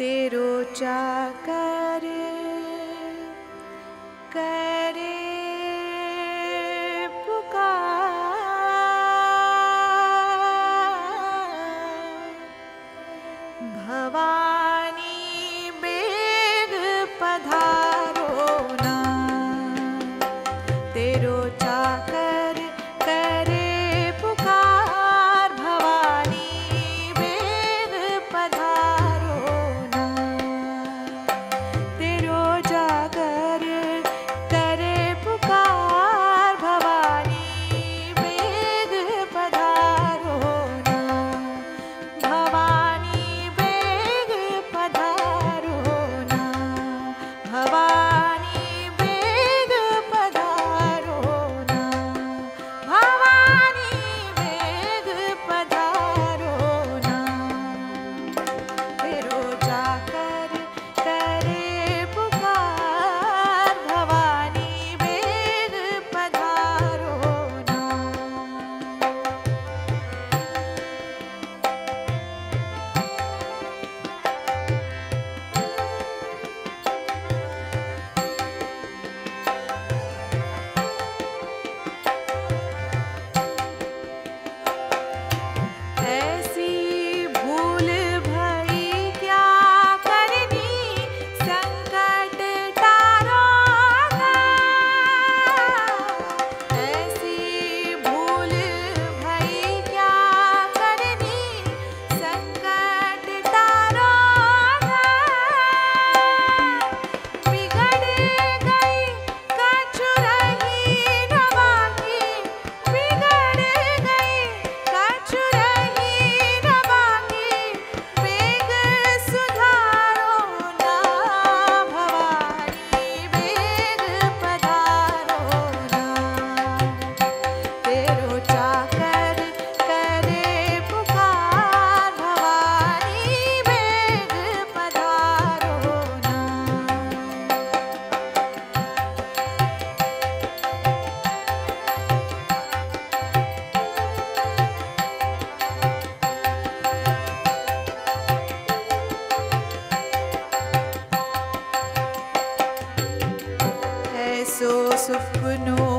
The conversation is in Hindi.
तेरो चाकर तेरो चाकर Of souffre-nous.